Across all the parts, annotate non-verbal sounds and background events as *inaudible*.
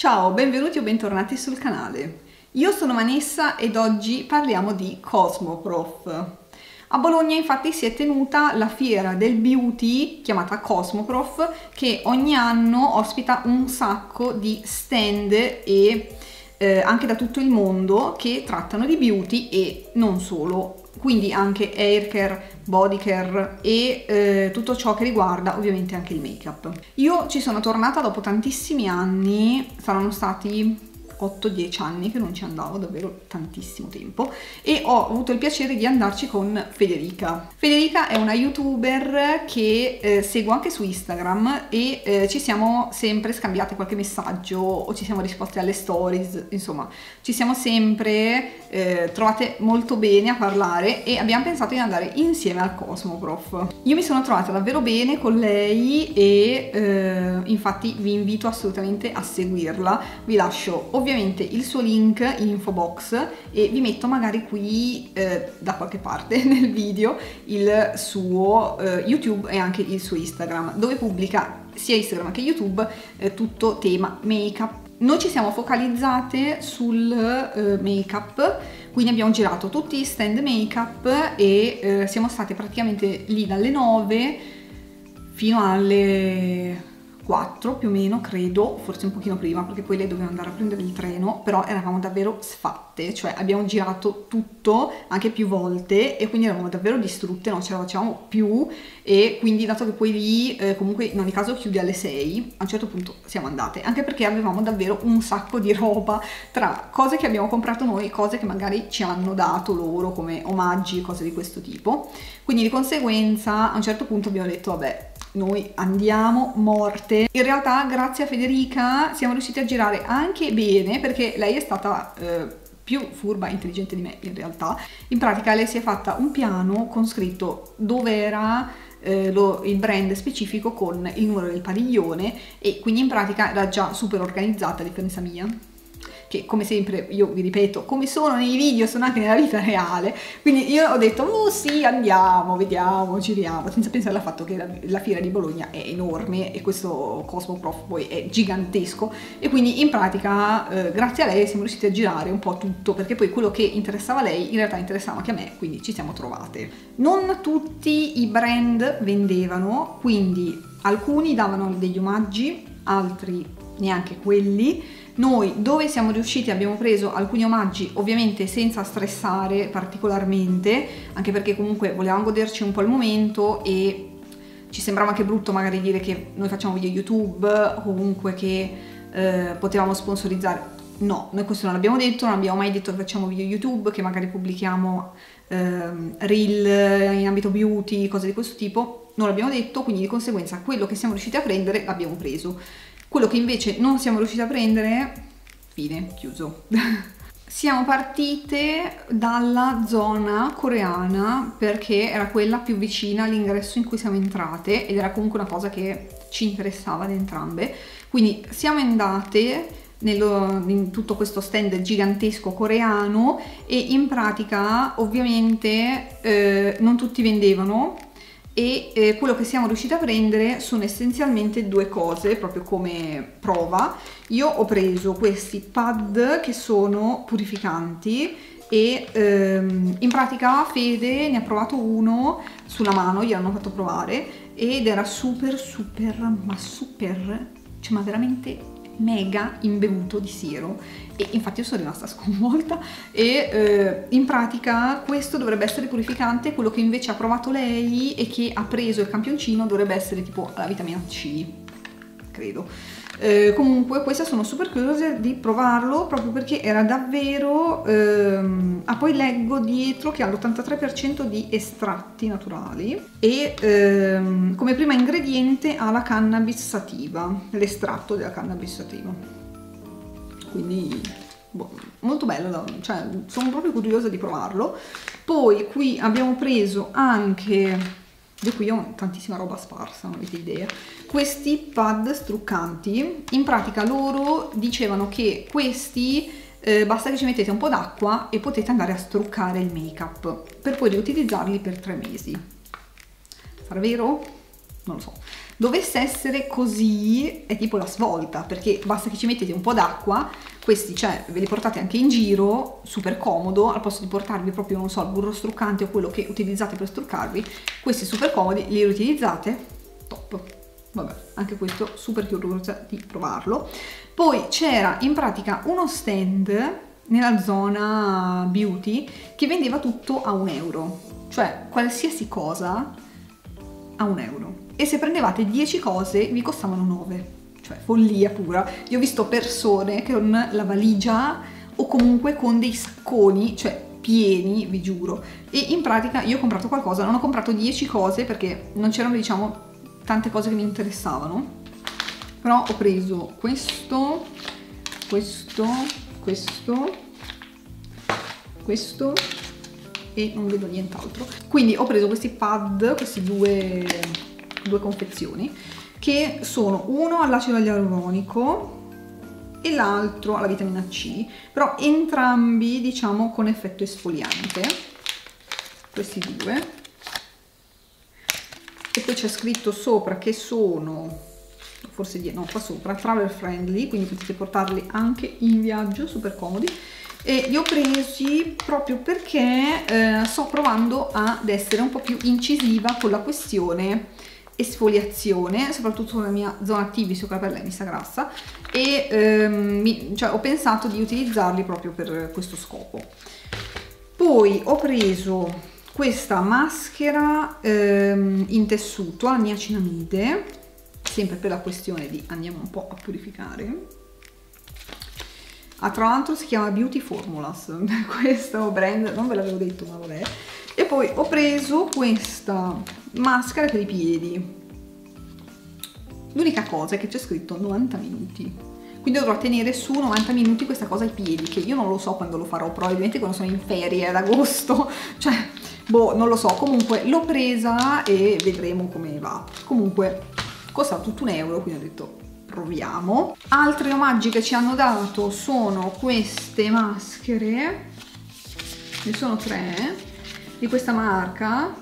Ciao, benvenuti o bentornati sul canale. Io sono Vanessa ed oggi parliamo di Cosmoprof. A Bologna infatti si è tenuta la fiera del beauty chiamata Cosmoprof che ogni anno ospita un sacco di stand e eh, anche da tutto il mondo che trattano di beauty e non solo, quindi anche hair care, body care e eh, tutto ciò che riguarda ovviamente anche il make up. Io ci sono tornata dopo tantissimi anni, saranno stati 8-10 anni che non ci andavo, davvero tantissimo tempo, e ho avuto il piacere di andarci con Federica. Federica è una youtuber che eh, seguo anche su Instagram e eh, ci siamo sempre scambiate qualche messaggio o ci siamo risposte alle stories, insomma, ci siamo sempre eh, trovate molto bene a parlare e abbiamo pensato di andare insieme al Cosmoprof. Io mi sono trovata davvero bene con lei e eh, infatti vi invito assolutamente a seguirla. Vi lascio ovviamente ovviamente il suo link in info box e vi metto magari qui eh, da qualche parte *laughs* nel video il suo eh, YouTube e anche il suo Instagram dove pubblica sia Instagram che YouTube eh, tutto tema make up. Noi ci siamo focalizzate sul eh, make up, quindi abbiamo girato tutti i stand make up e eh, siamo state praticamente lì dalle 9 fino alle 4 più o meno, credo, forse un pochino prima, perché poi lei doveva andare a prendere il treno, però eravamo davvero sfatte, cioè abbiamo girato tutto anche più volte e quindi eravamo davvero distrutte, non ce la facevamo più e quindi dato che poi lì eh, comunque in ogni caso chiude alle 6, a un certo punto siamo andate, anche perché avevamo davvero un sacco di roba tra cose che abbiamo comprato noi e cose che magari ci hanno dato loro come omaggi, cose di questo tipo. Quindi di conseguenza a un certo punto abbiamo detto vabbè noi andiamo morte. In realtà grazie a Federica siamo riusciti a girare anche bene perché lei è stata eh, più furba e intelligente di me in realtà. In pratica lei si è fatta un piano con scritto dove era eh, lo, il brand specifico con il numero del padiglione e quindi in pratica era già super organizzata a differenza mia che come sempre io vi ripeto, come sono nei video sono anche nella vita reale, quindi io ho detto, oh sì, andiamo, vediamo, giriamo, senza pensare al fatto che la, la fiera di Bologna è enorme e questo Cosmoprof poi è gigantesco. E quindi in pratica eh, grazie a lei siamo riusciti a girare un po' tutto, perché poi quello che interessava a lei in realtà interessava anche a me, quindi ci siamo trovate. Non tutti i brand vendevano, quindi alcuni davano degli omaggi, altri neanche quelli, noi dove siamo riusciti abbiamo preso alcuni omaggi ovviamente senza stressare particolarmente, anche perché comunque volevamo goderci un po' il momento e ci sembrava anche brutto magari dire che noi facciamo video YouTube o comunque che eh, potevamo sponsorizzare. No, noi questo non l'abbiamo detto, non abbiamo mai detto che facciamo video YouTube, che magari pubblichiamo eh, reel in ambito beauty, cose di questo tipo. Non l'abbiamo detto, quindi di conseguenza quello che siamo riusciti a prendere l'abbiamo preso. Quello che invece non siamo riusciti a prendere, fine, chiuso. *laughs* Siamo partite dalla zona coreana perché era quella più vicina all'ingresso in cui siamo entrate ed era comunque una cosa che ci interessava ad entrambe. Quindi siamo andate nello, in tutto questo stand gigantesco coreano e in pratica ovviamente eh, non tutti vendevano e eh, quello che siamo riusciti a prendere sono essenzialmente due cose proprio come prova. Io ho preso questi pad che sono purificanti e ehm, in pratica Fede ne ha provato uno sulla mano, gli hanno fatto provare ed era super super ma super cioè ma veramente mega imbevuto di siero e infatti io sono rimasta *laughs* sconvolta e eh, in pratica questo dovrebbe essere purificante, quello che invece ha provato lei e che ha preso il campioncino dovrebbe essere tipo la vitamina C, credo. Eh, comunque questa sono super curiosa di provarlo proprio perché era davvero ehm, ah poi leggo dietro che ha l'83% di estratti naturali e ehm, come primo ingrediente ha la cannabis sativa l'estratto della cannabis sativa. Quindi boh, molto bello cioè sono proprio curiosa di provarlo. Poi qui abbiamo preso anche di cui ho tantissima roba sparsa, non avete idea. Questi pad struccanti, in pratica loro dicevano che questi eh, basta che ci mettete un po' d'acqua e potete andare a struccare il make up per poi riutilizzarli per tre mesi. Sarà vero? Non lo so. Dovesse essere così è tipo la svolta, perché basta che ci mettete un po' d'acqua, questi cioè ve li portate anche in giro, super comodo, al posto di portarvi proprio, non so, il burro struccante o quello che utilizzate per struccarvi, questi super comodi li riutilizzate, top. Vabbè, anche questo super curiosa di provarlo. Poi c'era in pratica uno stand nella zona beauty che vendeva tutto a un euro, cioè qualsiasi cosa a un euro. E se prendevate 10 cose vi costavano 9, cioè follia pura. Io ho visto persone con la valigia o comunque con dei sacconi, cioè pieni, vi giuro. E in pratica io ho comprato qualcosa, non ho comprato 10 cose perché non c'erano diciamo tante cose che mi interessavano. Però ho preso questo, questo, questo, questo e non vedo nient'altro. Quindi ho preso questi pad, questi due, due confezioni, che sono uno all'acido ialuronico e l'altro alla vitamina C, però entrambi diciamo con effetto esfoliante, questi due. E poi c'è scritto sopra che sono forse no, qua sopra, travel friendly, quindi potete portarli anche in viaggio, super comodi e li ho presi proprio perché eh, sto provando ad essere un po' più incisiva con la questione esfoliazione, soprattutto sulla mia zona T, visto che la pelle è messa grassa, e ehm, mi, cioè, ho pensato di utilizzarli proprio per questo scopo. Poi ho preso questa maschera ehm, in tessuto alla niacinamide, sempre per la questione di andiamo un po' a purificare, Ah, tra l'altro si chiama Beauty Formulas, *laughs* questo brand, non ve l'avevo detto ma vabbè. E poi ho preso questa maschera per i piedi. L'unica cosa è che c'è scritto 90 minuti. Quindi dovrò tenere su 90 minuti questa cosa ai piedi, che io non lo so quando lo farò, probabilmente quando sono in ferie ad agosto, *laughs* cioè, boh, non lo so. Comunque l'ho presa e vedremo come va. Comunque costa tutto un euro, quindi ho detto proviamo. Altri omaggi che ci hanno dato sono queste maschere, ne sono tre, di questa marca,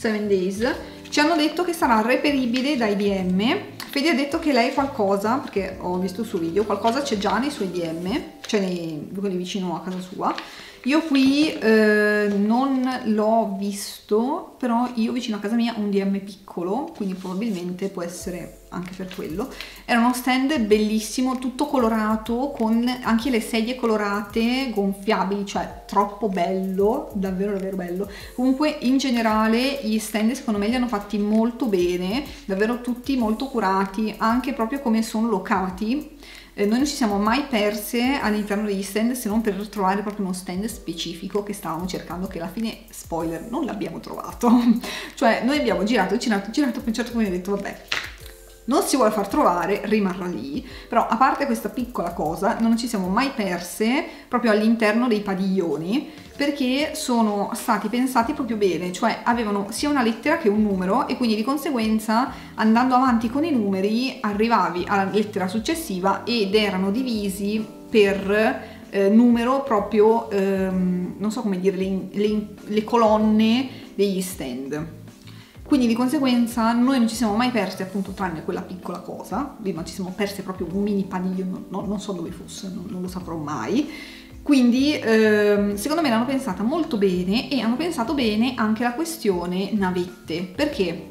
7 Days. Ci hanno detto che sarà reperibile dai DM. Fede ha detto che lei qualcosa, perché ho visto il suo video, qualcosa c'è già nei suoi DM, cioè nei, quelli vicino a casa sua, io qui eh, non l'ho visto, però io vicino a casa mia ho un DM piccolo, quindi probabilmente può essere anche per quello. Era uno stand bellissimo, tutto colorato, con anche le sedie colorate, gonfiabili, cioè troppo bello, davvero davvero bello. Comunque in generale gli stand secondo me li hanno fatti molto bene, davvero tutti molto curati, anche proprio come sono locati eh, noi non ci siamo mai perse all'interno degli stand se non per trovare proprio uno stand specifico che stavamo cercando che alla fine, spoiler, non l'abbiamo trovato. *laughs* cioè noi abbiamo girato, girato, girato, a un certo punto abbiamo detto vabbè, non si vuole far trovare, rimarrà lì, però a parte questa piccola cosa non ci siamo mai perse proprio all'interno dei padiglioni perché sono stati pensati proprio bene, cioè avevano sia una lettera che un numero e quindi di conseguenza andando avanti con i numeri arrivavi alla lettera successiva ed erano divisi per eh, numero proprio, ehm, non so come dire, le, le, le colonne degli stand. Quindi di conseguenza noi non ci siamo mai persi appunto tranne quella piccola cosa, ma ci siamo persi proprio un mini padiglio, no, non so dove fosse, non, non lo saprò mai. Quindi ehm, secondo me l'hanno pensata molto bene e hanno pensato bene anche la questione navette, perché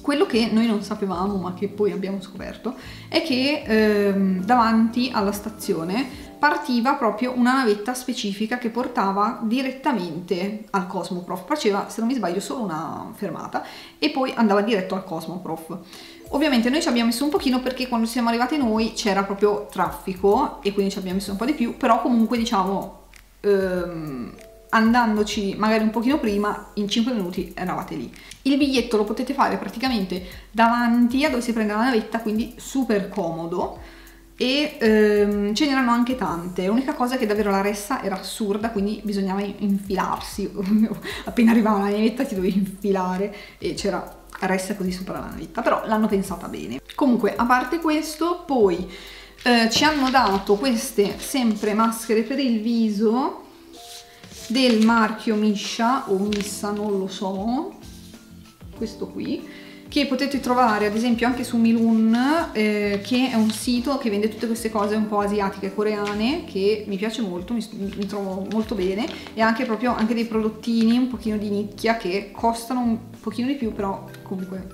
quello che noi non sapevamo ma che poi abbiamo scoperto è che ehm, davanti alla stazione partiva proprio una navetta specifica che portava direttamente al Cosmoprof. Faceva, se non mi sbaglio, solo una fermata e poi andava diretto al Cosmoprof. Ovviamente noi ci abbiamo messo un pochino perché quando siamo arrivati noi c'era proprio traffico e quindi ci abbiamo messo un po' di più, però comunque diciamo ehm, andandoci magari un pochino prima, in 5 minuti eravate lì. Il biglietto lo potete fare praticamente davanti a dove si prende la navetta, quindi super comodo e ehm, ce n'erano anche tante. L'unica cosa che davvero la ressa era assurda, quindi bisognava infilarsi. *laughs* Appena arrivava la navetta ti dovevi infilare e c'era ressa così sopra la navetta, però l'hanno pensata bene. Comunque, a parte questo, poi eh, ci hanno dato queste sempre maschere per il viso del marchio Misha o Missa, non lo so, questo qui che potete trovare ad esempio anche su Milun eh, che è un sito che vende tutte queste cose un po' asiatiche coreane che mi piace molto mi, mi trovo molto bene e anche proprio anche dei prodottini un pochino di nicchia che costano un pochino di più però comunque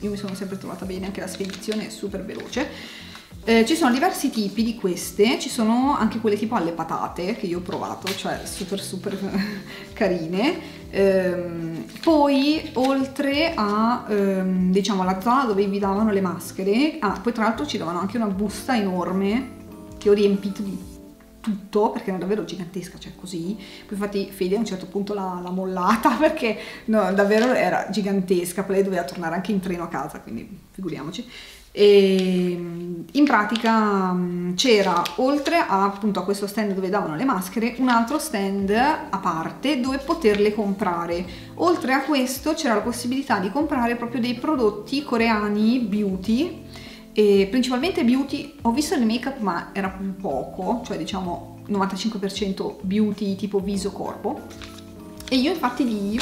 io mi sono sempre trovata bene anche la spedizione è super veloce eh, ci sono diversi tipi di queste, ci sono anche quelle tipo alle patate che io ho provato, cioè super super *laughs* carine. Ehm, poi oltre a ehm, diciamo la zona dove vi davano le maschere, ah, poi tra l'altro ci davano anche una busta enorme che ho riempito di tutto perché era davvero gigantesca, cioè così. Poi infatti Fede a un certo punto l'ha, mollata *laughs* perché no, davvero era gigantesca, poi lei doveva tornare anche in treno a casa, quindi figuriamoci. E in pratica mm, c'era oltre a, appunto a questo stand dove davano le maschere un altro stand a parte dove poterle comprare. Oltre a questo c'era la possibilità di comprare proprio dei prodotti coreani beauty e principalmente beauty ho visto il make up ma era poco cioè diciamo 95% beauty tipo viso corpo. E io infatti lì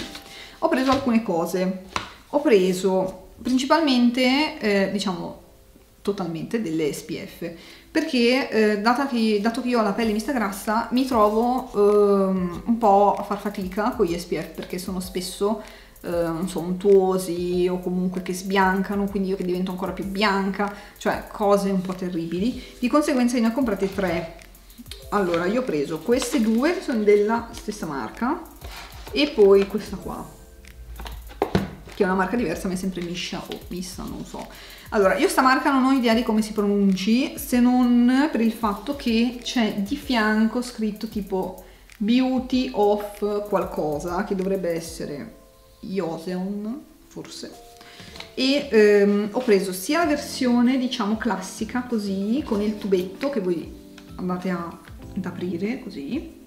ho preso alcune cose. Ho preso principalmente eh, diciamo totalmente delle SPF perché eh, che, dato che io ho la pelle mista grassa mi trovo ehm, un po' a far fatica con gli SPF perché sono spesso eh, non so, untuosi o comunque che sbiancano quindi io che divento ancora più bianca cioè cose un po' terribili. Di conseguenza ne ho comprate tre. Allora io ho preso queste due che sono della stessa marca e poi questa qua che è una marca diversa ma è sempre Misha o Missa non so allora, io sta marca non ho idea di come si pronunci, se non per il fatto che c'è di fianco scritto tipo Beauty of qualcosa, che dovrebbe essere Yoseon, forse. E ehm, ho preso sia la versione, diciamo, classica, così, con il tubetto che voi andate a, ad aprire, così,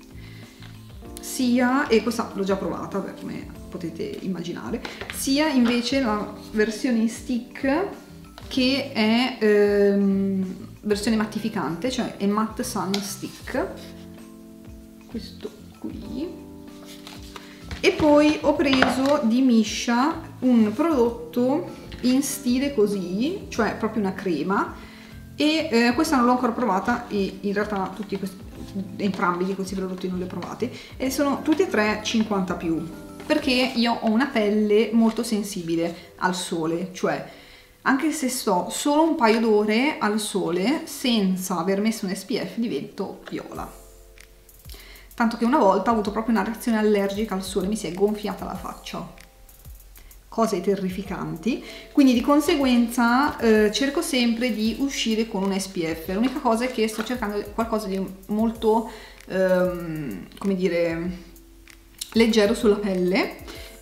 sia, e questa l'ho già provata, come potete immaginare, sia invece la versione stick che è ehm, versione mattificante, cioè è Matte Sun Stick, questo qui. E poi ho preso di Misha un prodotto in stile così, cioè proprio una crema, e eh, questa non l'ho ancora provata e in realtà tutti questi, entrambi di questi prodotti non li ho provati. E sono tutti e tre 50 più perché io ho una pelle molto sensibile al sole, cioè anche se sto solo un paio d'ore al sole senza aver messo un SPF divento viola. Tanto che una volta ho avuto proprio una reazione allergica al sole, mi si è gonfiata la faccia. Cose terrificanti, quindi di conseguenza eh, cerco sempre di uscire con un SPF. L'unica cosa è che sto cercando qualcosa di molto, ehm, come dire, leggero sulla pelle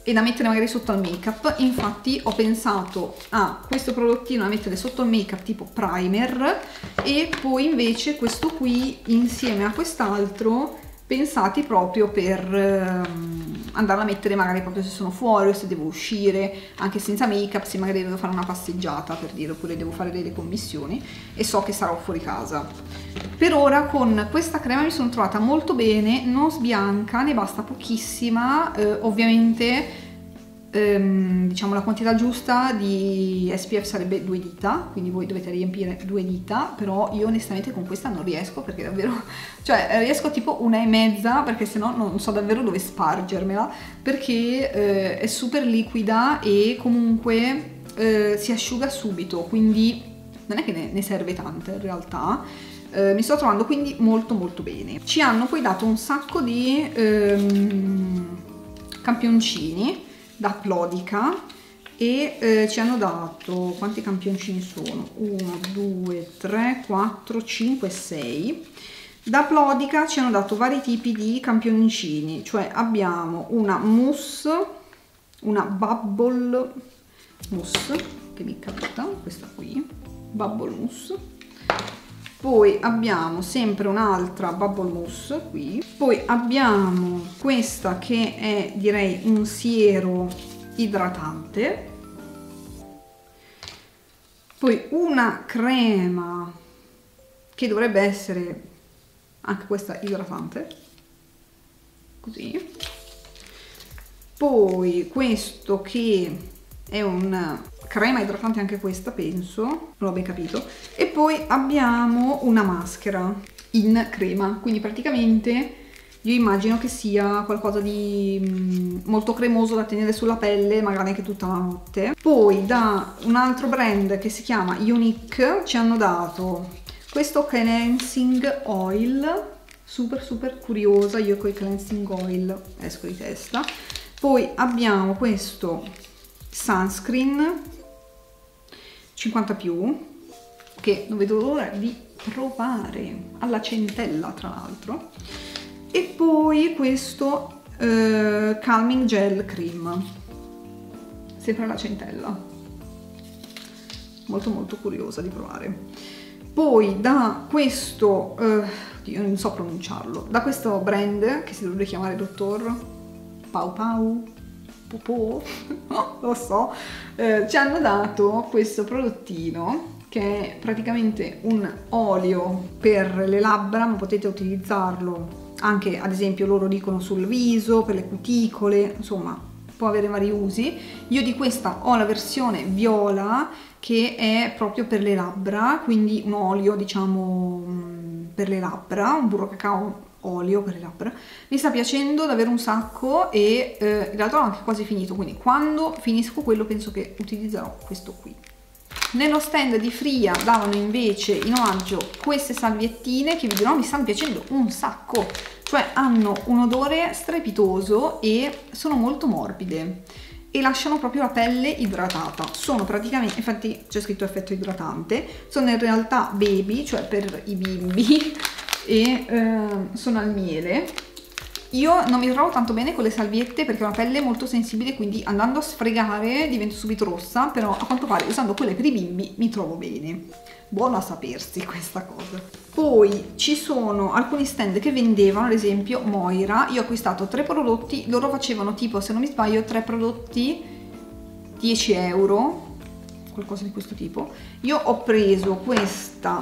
e da mettere magari sotto al make up infatti ho pensato a questo prodottino da mettere sotto al make up tipo primer e poi invece questo qui insieme a quest'altro pensati proprio per ehm, andare a mettere magari proprio se sono fuori o se devo uscire anche senza make up se magari devo fare una passeggiata per dire oppure devo fare delle commissioni e so che sarò fuori casa. Per ora con questa crema mi sono trovata molto bene non sbianca ne basta pochissima eh, ovviamente ehm, diciamo la quantità giusta di SPF sarebbe due dita, quindi voi dovete riempire due dita, però io onestamente con questa non riesco perché davvero, *laughs* cioè riesco tipo una e mezza perché sennò non so davvero dove spargermela perché eh, è super liquida e comunque eh, si asciuga subito, quindi non è che ne, ne serve tanta in realtà. Eh, mi sto trovando quindi molto molto bene. Ci hanno poi dato un sacco di ehm, campioncini da Plodica e eh, ci hanno dato quanti campioncini sono? 1 2 3 4 5 6 da Plodica ci hanno dato vari tipi di campioncini cioè abbiamo una mousse una bubble mousse che mi capita questa qui bubble mousse poi abbiamo sempre un'altra bubble mousse qui. Poi abbiamo questa che è direi un siero idratante. Poi una crema che dovrebbe essere anche questa idratante. Così. Poi questo che è un crema idratante anche questa penso non ho ben capito. E poi abbiamo una maschera in crema quindi praticamente io immagino che sia qualcosa di mm, molto cremoso da tenere sulla pelle magari anche tutta la notte. Poi da un altro brand che si chiama Unique ci hanno dato questo cleansing oil super super curiosa io con i cleansing oil esco di testa. Poi abbiamo questo sunscreen 50 più che non vedo l'ora di provare alla centella tra l'altro. E poi questo eh, calming gel cream sempre alla centella. Molto molto curiosa di provare. Poi da questo eh, io non so pronunciarlo da questo brand che si dovrebbe chiamare dottor Pau Pau Popò *laughs* lo so eh, ci hanno dato questo prodottino che è praticamente un olio per le labbra ma potete utilizzarlo anche ad esempio loro dicono sul viso, per le cuticole, insomma può avere vari usi. Io di questa ho la versione viola che è proprio per le labbra, quindi un olio diciamo mm, per le labbra, un burro cacao olio per le labbra. Mi sta piacendo davvero un sacco e eh, in realtà ho anche quasi finito, quindi quando finisco quello penso che utilizzerò questo qui. Nello stand di Fria davano invece in omaggio queste salviettine che vi dirò mi stanno piacendo un sacco, cioè hanno un odore strepitoso e sono molto morbide e lasciano proprio la pelle idratata. Sono praticamente, infatti c'è scritto effetto idratante, sono in realtà baby, cioè per i bimbi *laughs* e eh, sono al miele io non mi trovo tanto bene con le salviette perché ho una pelle molto sensibile, quindi andando a sfregare divento subito rossa, però a quanto pare usando quelle per i bimbi mi trovo bene. Buono a sapersi questa cosa. Poi ci sono alcuni stand che vendevano, ad esempio Moira, io ho acquistato tre prodotti, loro facevano tipo, se non mi sbaglio, tre prodotti 10 euro, qualcosa di questo tipo. Io ho preso questa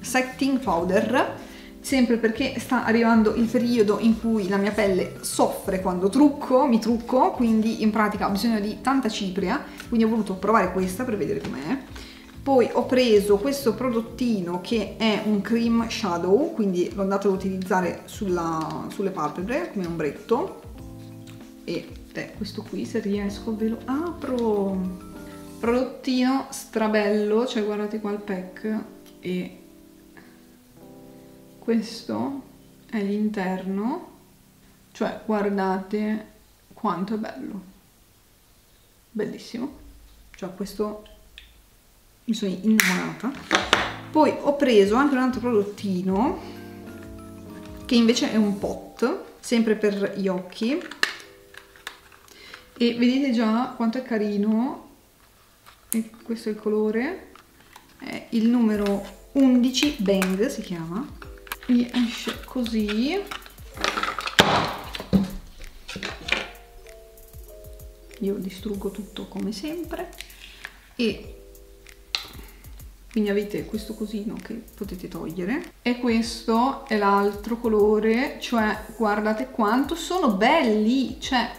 setting powder sempre perché sta arrivando il periodo in cui la mia pelle soffre quando trucco, mi trucco, quindi in pratica ho bisogno di tanta cipria, quindi ho voluto provare questa per vedere com'è. Poi ho preso questo prodottino che è un cream shadow, quindi l'ho andato ad utilizzare sulla, sulle palpebre come ombretto. E beh, questo qui se riesco ve lo apro. Prodottino strabello, cioè guardate qua il pack e questo è l'interno cioè guardate quanto è bello. Bellissimo. Cioè questo mi sono innamorata. Poi ho preso anche un altro prodottino che invece è un pot sempre per gli occhi. E vedete già quanto è carino. E questo è il colore. È il numero 11 Bang si chiama mi esce così. Io distruggo tutto come sempre. E quindi avete questo cosino che potete togliere. E questo è l'altro colore cioè guardate quanto sono belli. Cioè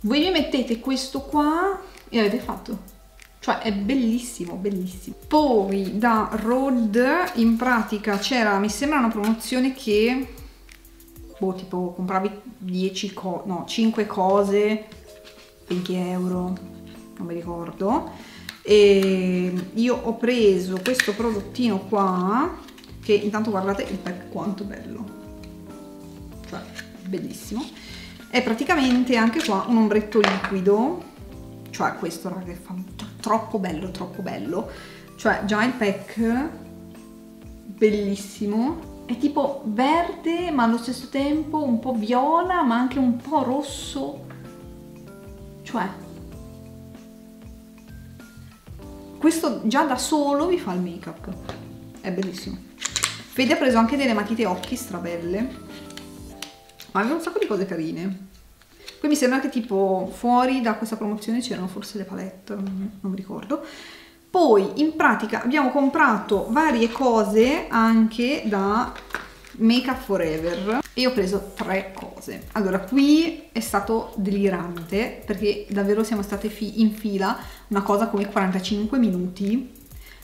voi mi mettete questo qua e avete fatto cioè è bellissimo bellissimo. Poi da Road in pratica c'era mi sembra una promozione che boh tipo compravi 10 co no 5 cose 20 euro non mi ricordo. E io ho preso questo prodottino qua che intanto guardate il pack quanto bello. Cioè bellissimo. È praticamente anche qua un ombretto liquido. Cioè questo raga fa troppo bello, troppo bello. Cioè già il pack, bellissimo. È tipo verde ma allo stesso tempo un po' viola ma anche un po' rosso. Cioè, questo già da solo vi fa il make up. È bellissimo. Fede ha preso anche delle matite occhi strabelle. Ma aveva un sacco di cose carine. Poi mi sembra che tipo fuori da questa promozione c'erano forse le palette, non, mi ricordo. Poi in pratica abbiamo comprato varie cose anche da Make Up Forever e ho preso tre cose. Allora, qui è stato delirante perché davvero siamo state fi in fila una cosa come 45 minuti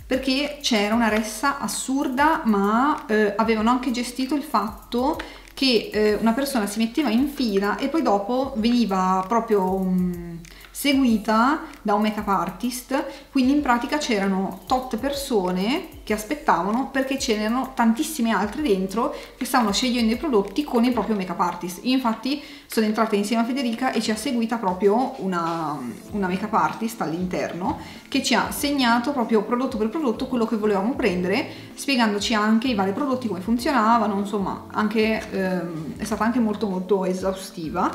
perché c'era una ressa assurda ma eh, avevano anche gestito il fatto che eh, una persona si metteva in fila e poi dopo veniva proprio um, seguita da un make-up artist, quindi in pratica c'erano tot persone che aspettavano perché c'erano tantissime altre dentro che stavano scegliendo i prodotti con il proprio make-up artist. Io infatti sono entrata insieme a Federica e ci ha seguita proprio una, una make-up artist all'interno che ci ha segnato proprio prodotto per prodotto quello che volevamo prendere, spiegandoci anche i vari prodotti, come funzionavano, insomma, anche, ehm, è stata anche molto molto esaustiva.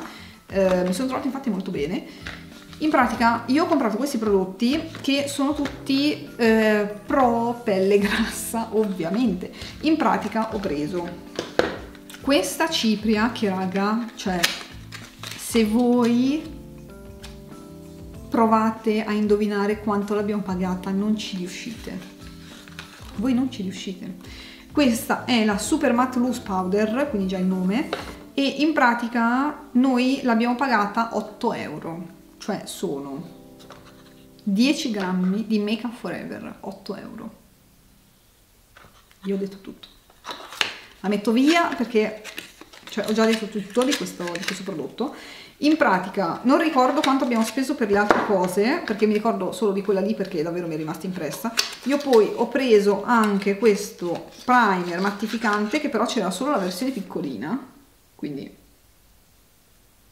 Eh, mi sono trovata infatti molto bene in pratica io ho comprato questi prodotti che sono tutti eh, pro pelle grassa, ovviamente. In pratica ho preso questa cipria che raga, cioè se voi provate a indovinare quanto l'abbiamo pagata non ci riuscite. Voi non ci riuscite. Questa è la Super Matte Loose Powder, quindi già il nome, e in pratica noi l'abbiamo pagata 8 euro cioè sono 10 grammi di Make Up Forever, 8 euro. Io ho detto tutto. La metto via perché cioè, ho già detto tutto di questo, di questo prodotto. In pratica non ricordo quanto abbiamo speso per le altre cose, perché mi ricordo solo di quella lì perché davvero mi è rimasta impressa. Io poi ho preso anche questo primer mattificante che però c'era solo la versione piccolina, quindi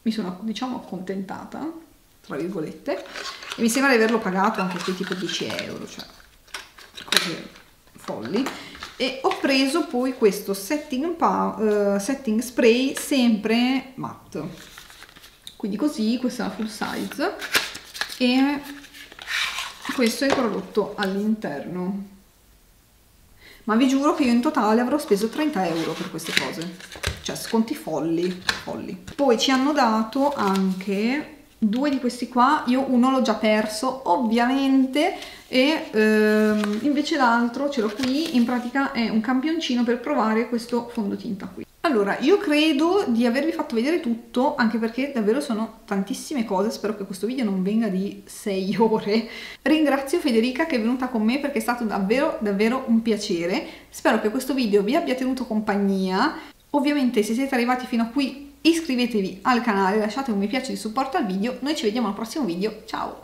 mi sono diciamo accontentata tra virgolette, e mi sembra di averlo pagato anche qui tipo 10 euro, cioè cose folli. E ho preso poi questo setting, uh, setting spray sempre matte, quindi così, questa è la full size, e questo è il prodotto all'interno. Ma vi giuro che io in totale avrò speso 30 euro per queste cose, cioè sconti folli, folli. Poi ci hanno dato anche due di questi qua, io uno l'ho già perso ovviamente e ehm, invece l'altro ce l'ho qui, in pratica è un campioncino per provare questo fondotinta qui. Allora, io credo di avervi fatto vedere tutto, anche perché davvero sono tantissime cose, spero che questo video non venga di 6 *laughs* ore. Ringrazio Federica che è venuta con me perché è stato davvero davvero un piacere, spero che questo video vi abbia tenuto compagnia, ovviamente se siete arrivati fino a qui iscrivetevi al canale, lasciate un mi piace di supporto al video, noi ci vediamo al prossimo video, ciao!